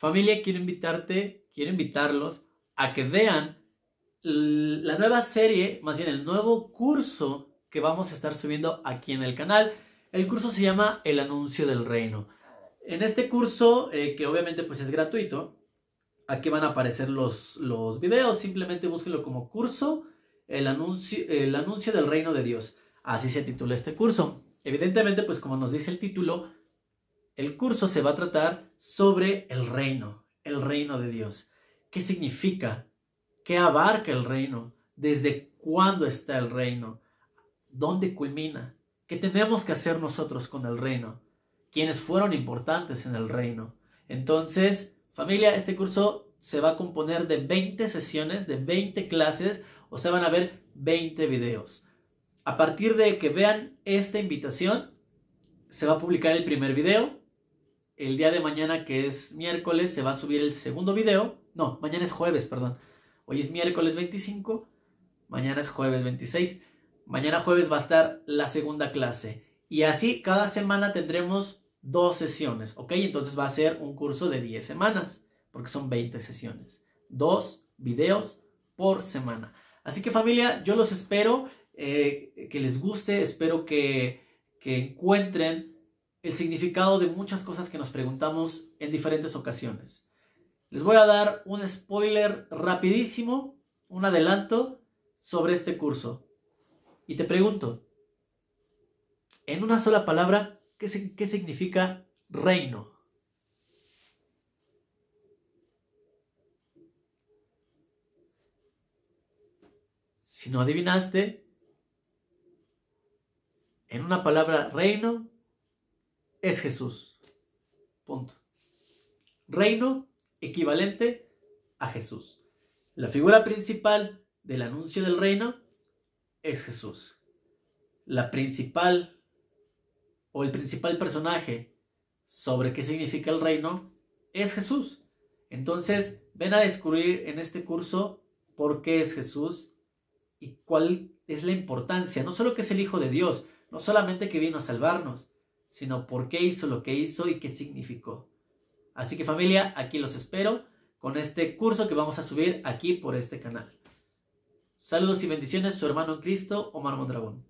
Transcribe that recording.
Familia, quiero invitarte, quiero invitarlos a que vean la nueva serie, más bien el nuevo curso que vamos a estar subiendo aquí en el canal. El curso se llama El Anuncio del Reino. En este curso, eh, que obviamente pues es gratuito, aquí van a aparecer los, los videos, simplemente búsquenlo como curso, el anuncio, el anuncio del reino de Dios. Así se titula este curso. Evidentemente, pues como nos dice el título, el curso se va a tratar sobre el reino, el reino de Dios. ¿Qué significa? ¿Qué abarca el reino? ¿Desde cuándo está el reino? ¿Dónde culmina? ¿Qué tenemos que hacer nosotros con el reino? ¿Quiénes fueron importantes en el reino? Entonces, familia, este curso se va a componer de 20 sesiones, de 20 clases, o sea, van a ver 20 videos. A partir de que vean esta invitación, se va a publicar el primer video. El día de mañana, que es miércoles, se va a subir el segundo video. No, mañana es jueves, perdón. Hoy es miércoles 25, mañana es jueves 26. Mañana jueves va a estar la segunda clase. Y así cada semana tendremos dos sesiones, ¿ok? Entonces va a ser un curso de 10 semanas, porque son 20 sesiones. Dos videos por semana. Así que familia, yo los espero, eh, que les guste, espero que, que encuentren el significado de muchas cosas que nos preguntamos en diferentes ocasiones. Les voy a dar un spoiler rapidísimo, un adelanto sobre este curso. Y te pregunto, en una sola palabra, ¿qué, qué significa reino? Si no adivinaste, en una palabra reino es Jesús. Punto. Reino equivalente a Jesús. La figura principal del anuncio del reino es Jesús. La principal o el principal personaje sobre qué significa el reino es Jesús. Entonces, ven a descubrir en este curso por qué es Jesús y cuál es la importancia, no solo que es el Hijo de Dios, no solamente que vino a salvarnos, sino por qué hizo lo que hizo y qué significó. Así que familia, aquí los espero con este curso que vamos a subir aquí por este canal. Saludos y bendiciones, su hermano en Cristo, Omar Mondragón.